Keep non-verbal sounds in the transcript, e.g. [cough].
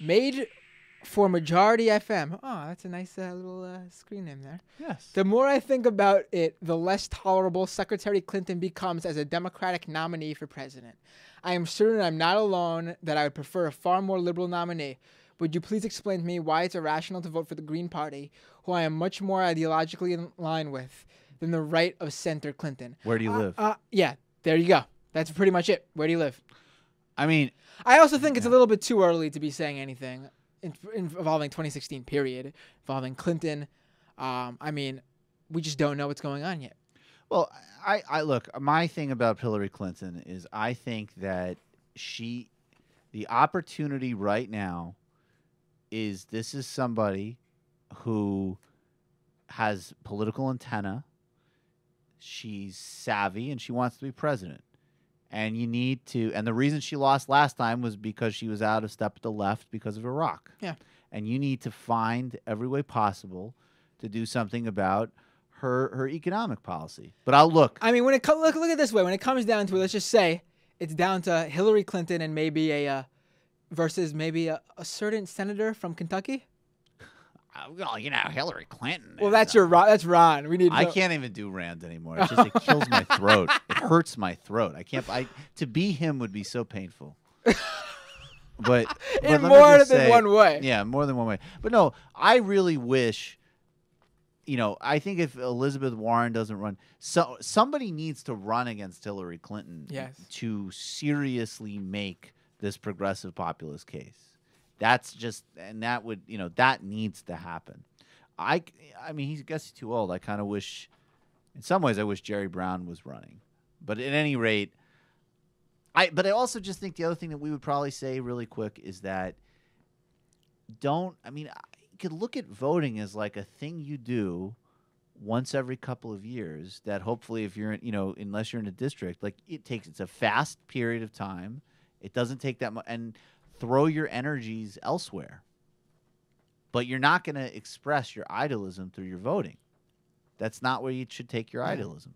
made for Majority FM. Oh, that's a nice uh, little uh, screen name there. Yes. The more I think about it, the less tolerable Secretary Clinton becomes as a Democratic nominee for president. I am certain I'm not alone that I would prefer a far more liberal nominee. Would you please explain to me why it's irrational to vote for the Green Party, who I am much more ideologically in line with than the right of center Clinton? Where do you Uh, live? Uh, yeah, there you go. That's pretty much it. Where do you live? I mean, I also think it's a little bit too early to be saying anything in, involving 2016 period involving Clinton. Um, I mean, we just don't know what's going on yet. Well, I, I look. My thing about Hillary Clinton is I think that she, the opportunity right now, is this is somebody who has political antenna. She's savvy and she wants to be president. And you need to. And the reason she lost last time was because she was out of step with the left because of Iraq. Yeah. And you need to find every way possible to do something about her her economic policy. But I'll look. I mean, when it co- look look at this way, when it comes down to it, let's just say it's down to Hillary Clinton and maybe a uh, versus maybe a, a certain senator from Kentucky. Uh, well, you know, Hillary Clinton. Well, that's uh, your Ron. That's Ron. We need. I can't even do Rand anymore. It's just it kills my throat. It [laughs] hurts my throat. I can't. I to be him would be so painful. [laughs] But, but In more than say- one way. Yeah, more than one way. But no, I really wish. You know, I think if Elizabeth Warren doesn't run, so somebody needs to run against Hillary Clinton Yes. to seriously make this progressive populist case. That's just, and that would, you know, that needs to happen. I, I mean, he's guess he's too old. I kind of wish, in some ways, I wish Jerry Brown was running. But at any rate, I. But I also just think the other thing that we would probably say really quick is that don't. I mean, you could look at voting as like a thing you do once every couple of years. That hopefully, if you're, in, you know, unless you're in a district, like it takes. It's a fast period of time. It doesn't take that much, and throw your energies elsewhere. But you're not going to express your idealism through your voting. That's not where you should take your Yeah. idealism.